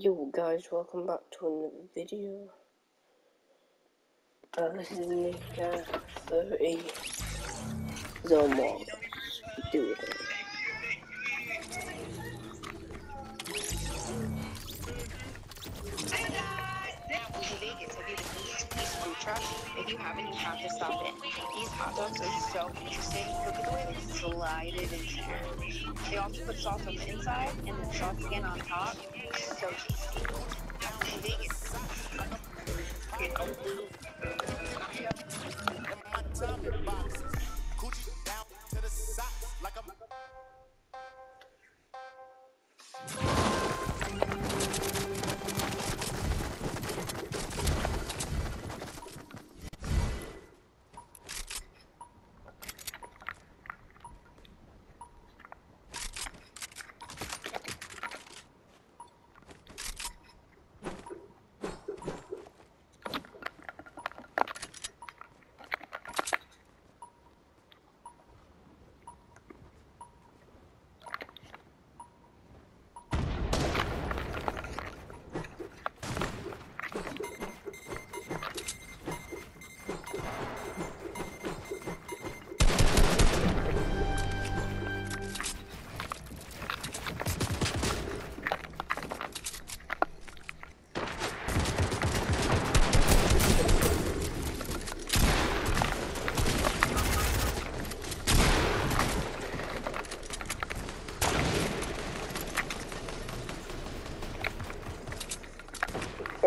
Yo guys, welcome back to another video. Uh, this is Nick uh, 30 Zone Wars. Do it. If you haven't, you have to stop in. These hot dogs are so interesting. Look at the way they slide it in there. They also put sauce on the inside and then sauce again on top. So tasty. In Vegas.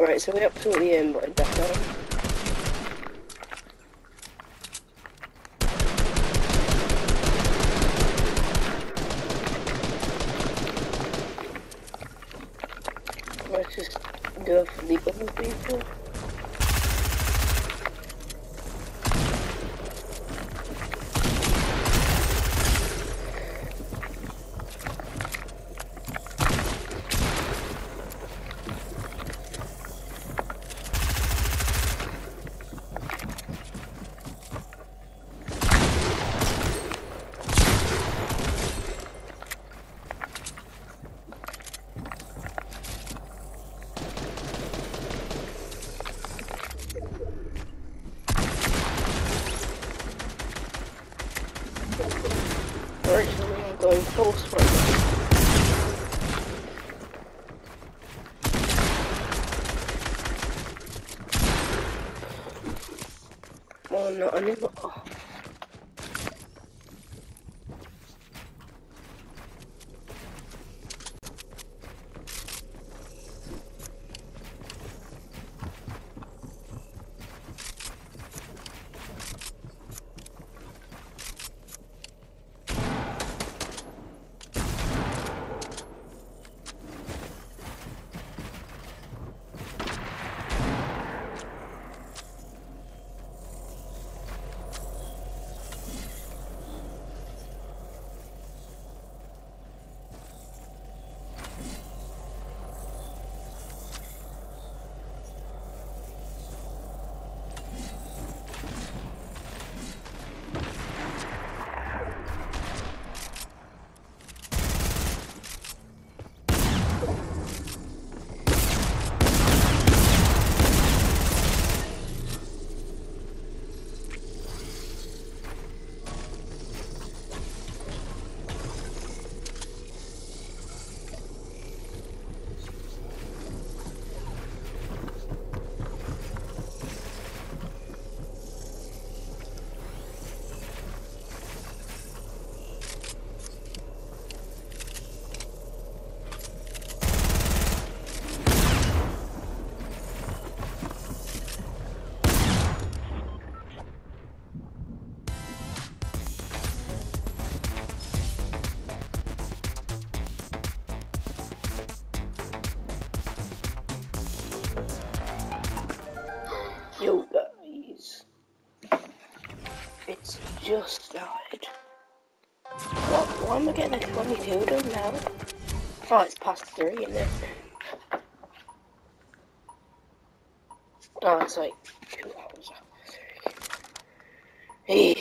Alright, so we're absolutely aimbotted that guy. Let's just go for the other people. Alright, so we're full sprint. Oh, not anymore. Oh. Started. What? Why am I getting a 22 done now? Oh, it's past three, isn't it? Oh, it's like two hours after three. Hey.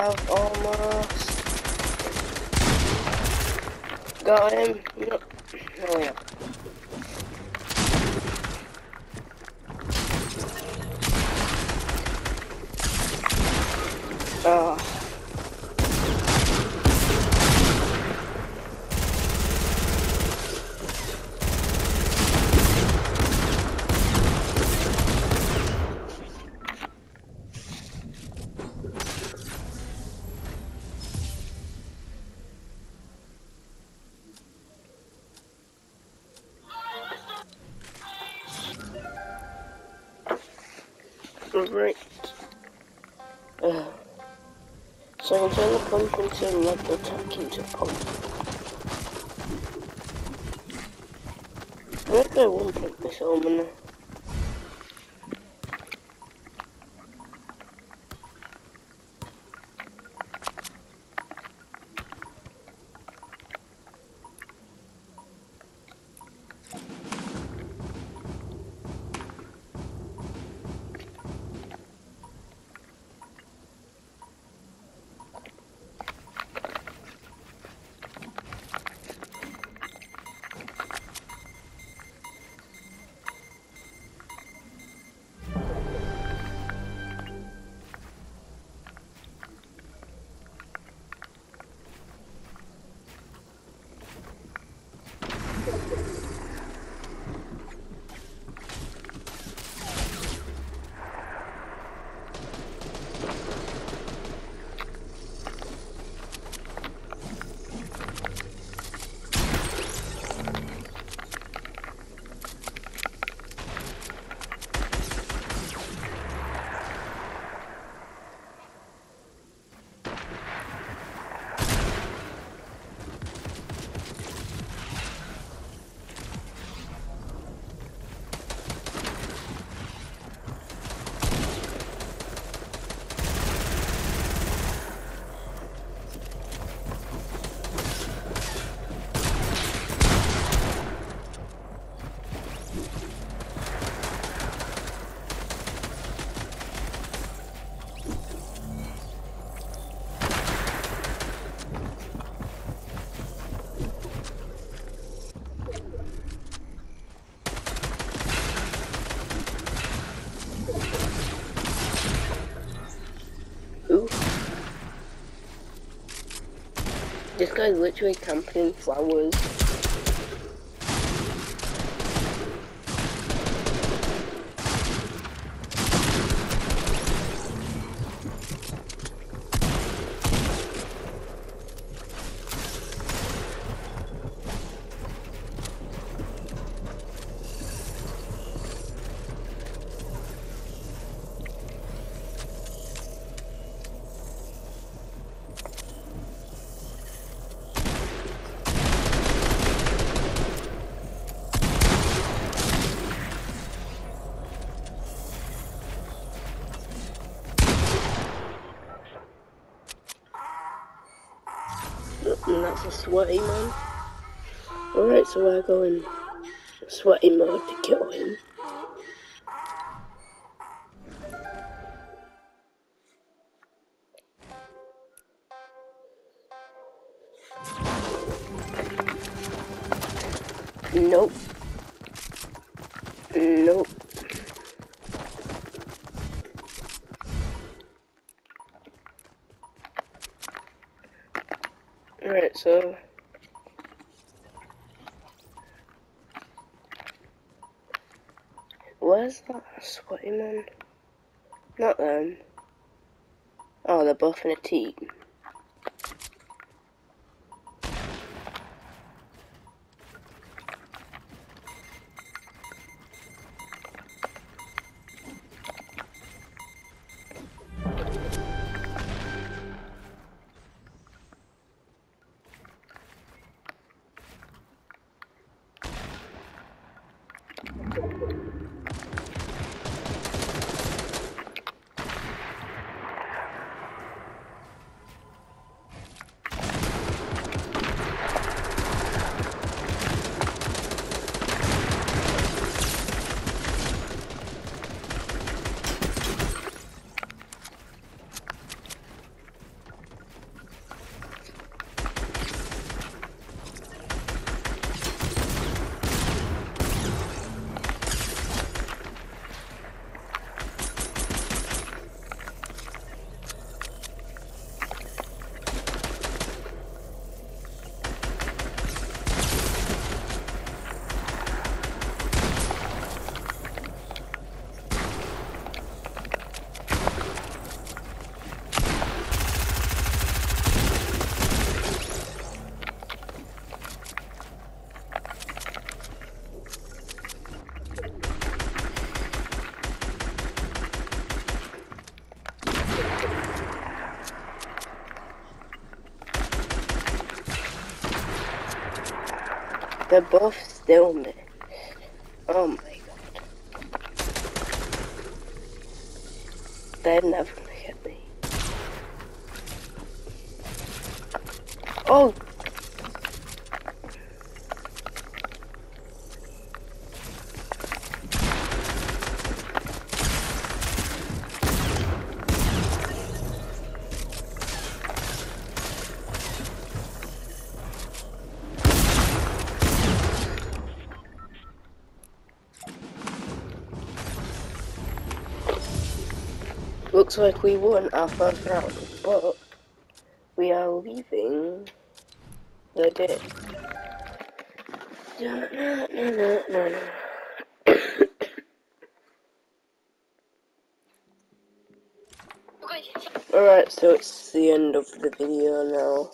Have almost got him. No, oh yeah. Right. Uh, so I can turn the pump into let the tank into pump. Maybe I won't put this home This guy's literally camping flowers. That's a sweaty man. Alright, so we're going sweaty mode to kill him. Nope. Nope. So Where's that sweaty man? Not them. Oh, they're both in a team. They're both still me. Oh my god. They're never gonna hit me. Oh! Looks like we won our first round, but we are leaving the day. Alright, so it's the end of the video now.